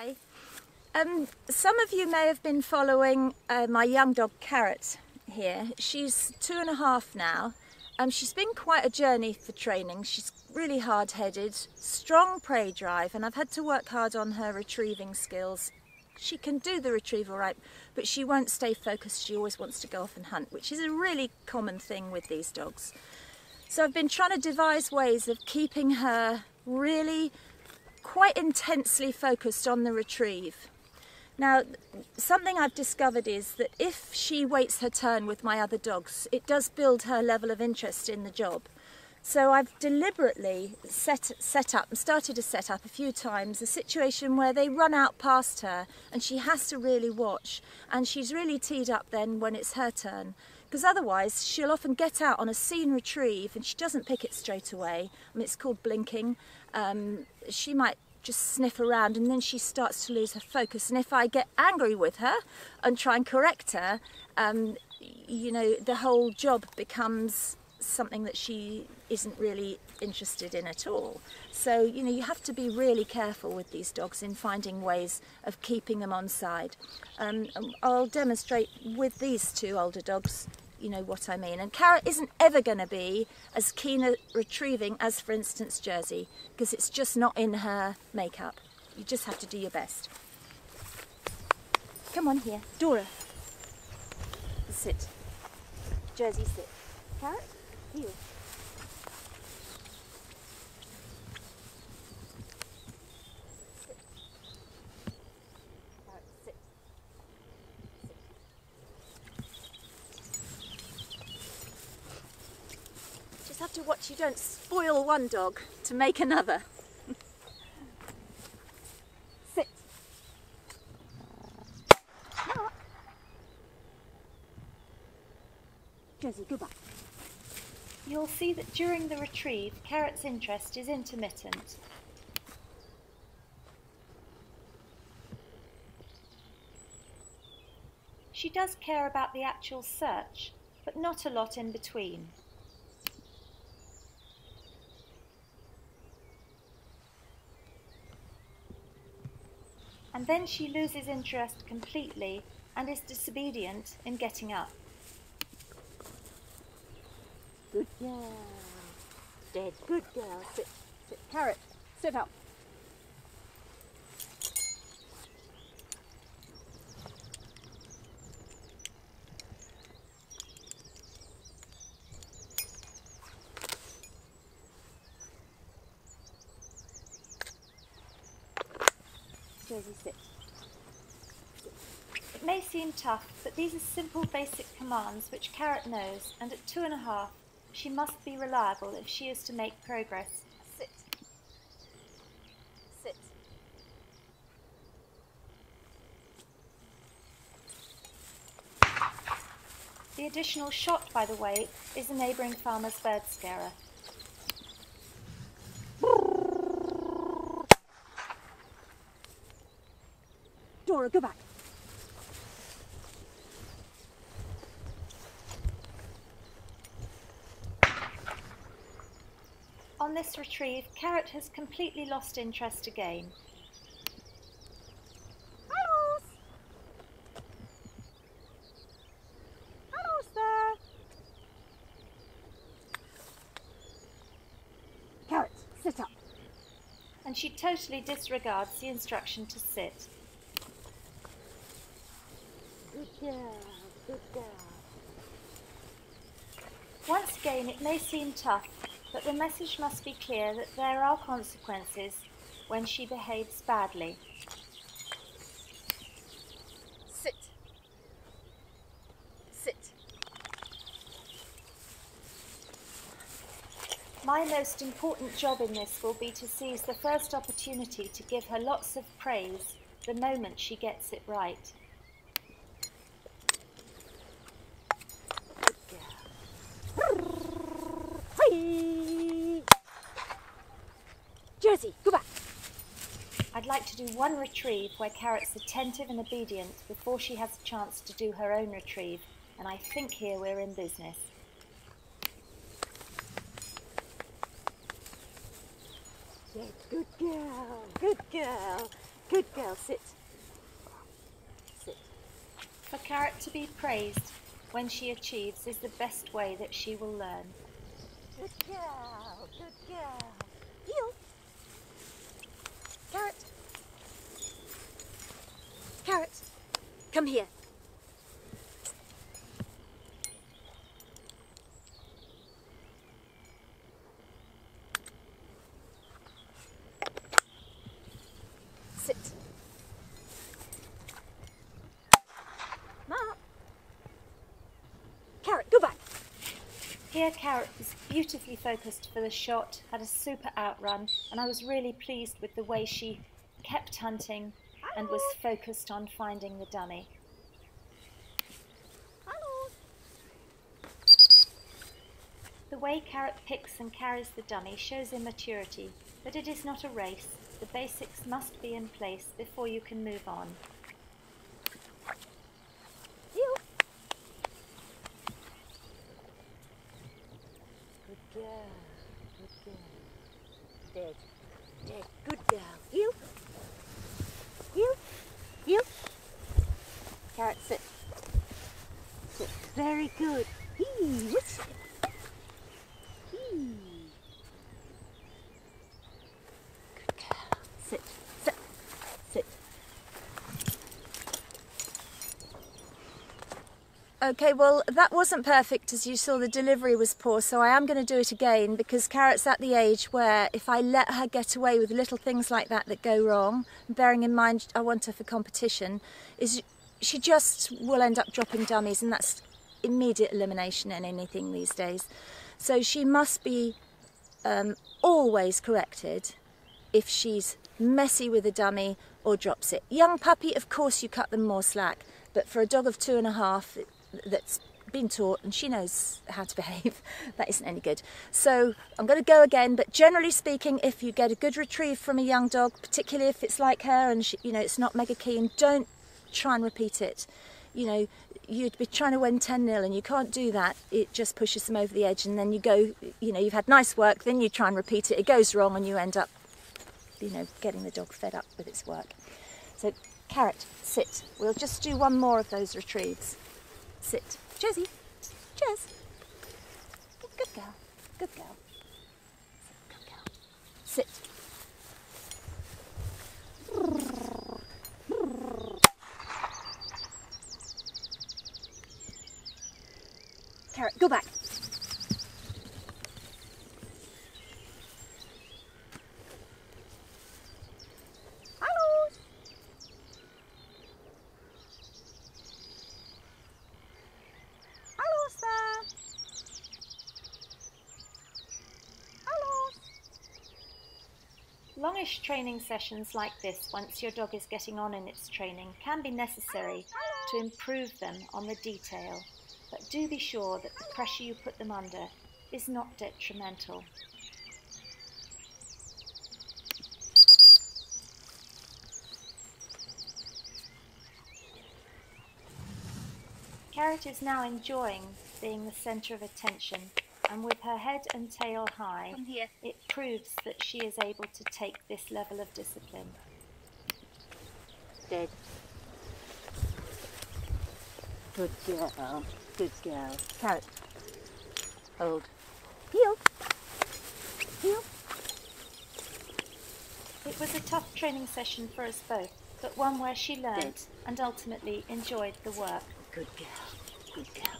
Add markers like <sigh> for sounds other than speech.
Hi. Um, some of you may have been following uh, my young dog Carrot here. She's two and a half now. Um, she's been quite a journey for training. She's really hard-headed, strong prey drive, and I've had to work hard on her retrieving skills. She can do the retrieval right, but she won't stay focused. She always wants to go off and hunt, which is a really common thing with these dogs. So I've been trying to devise ways of keeping her really quite intensely focused on the retrieve. Now, something I've discovered is that if she waits her turn with my other dogs, it does build her level of interest in the job. So I've deliberately set, set up and started to set up a few times a situation where they run out past her and she has to really watch and she's really teed up then when it's her turn because otherwise she'll often get out on a seen retrieve and she doesn't pick it straight away. I mean, it's called blinking. Um, she might just sniff around and then she starts to lose her focus. And if I get angry with her and try and correct her, um, you know, the whole job becomes something that she isn't really interested in at all. So, you know, you have to be really careful with these dogs in finding ways of keeping them on side. Um, I'll demonstrate with these two older dogs you know what I mean. And Carrot isn't ever going to be as keen at retrieving as, for instance, Jersey, because it's just not in her makeup. You just have to do your best. Come on here. Dora. Sit. Jersey, sit. Carrot, heel. Have to watch you don't spoil one dog to make another. <laughs> Sit. Josie, go back. You'll see that during the retrieve, Carrot's interest is intermittent. She does care about the actual search, but not a lot in between. And then she loses interest completely and is disobedient in getting up. Good girl. Dead. Good girl. Sit. Sit. Carrot. Sit up. Jersey. It may seem tough, but these are simple basic commands which Carrot knows, and at two and a half, she must be reliable if she is to make progress. Sit. Sit. The additional shot, by the way, is a neighbouring farmer's bird scarer. Go back. On this retrieve, Carrot has completely lost interest again. Hello. Hello there. Carrot, sit up. And she totally disregards the instruction to sit. Good girl, good girl. Once again, it may seem tough, but the message must be clear that there are consequences when she behaves badly. Sit. Sit. My most important job in this will be to seize the first opportunity to give her lots of praise the moment she gets it right. Jersey, go back. I'd like to do one retrieve where Carrot's attentive and obedient before she has a chance to do her own retrieve, and I think here we're in business. Yes, good girl, good girl. Good girl, sit. Sit. For Carrot to be praised when she achieves is the best way that she will learn. Good girl, good girl. Heel. Carrot. Carrot, come here. Sit. Mark. Carrot, go back. Here Carrot was beautifully focused for the shot, had a super outrun, and I was really pleased with the way she kept hunting and was focused on finding the dummy. The way Carrot picks and carries the dummy shows immaturity, but it is not a race. The basics must be in place before you can move on. You. Good girl. Good. Dead. Good girl. You. You. You. Carrot, sit. Sit. Very good. Hee it? Hee. Good girl. Sit. Sit. Sit. Okay, well, that wasn't perfect as you saw, the delivery was poor, so I am going to do it again because Carrot's at the age where if I let her get away with little things like that that go wrong, bearing in mind I want her for competition, is she just will end up dropping dummies, and that's immediate elimination in anything these days. So she must be um, always corrected if she's messy with a dummy or drops it. Young puppy, of course, you cut them more slack, but for a dog of two and a half that's been taught and she knows how to <laughs> behave, that isn't any good. So I'm going to go again, but generally speaking, if you get a good retrieve from a young dog, particularly if it's like her and she, you know it's not mega keen, don't try and repeat it. You know, you'd be trying to win 10 0 and you can't do that. It just pushes them over the edge, and then you go, you know, you've had nice work, then you try and repeat it, it goes wrong, and you end up you know, getting the dog fed up with its work. So, Carrot, sit. We'll just do one more of those retrieves. Sit. Josie, Jez. Good girl, good girl. Good girl. Sit. Carrot, go back. Longish training sessions like this, once your dog is getting on in its training, can be necessary to improve them on the detail, but do be sure that the pressure you put them under is not detrimental. Carrot is now enjoying being the centre of attention, and with her head and tail high, here. it proves that she is able to take this level of discipline. Dead. Good girl. Good girl. Carrot. Hold. Heel. Heel. It was a tough training session for us both, but one where she learned Dead. and ultimately enjoyed the work. Good girl. Good girl.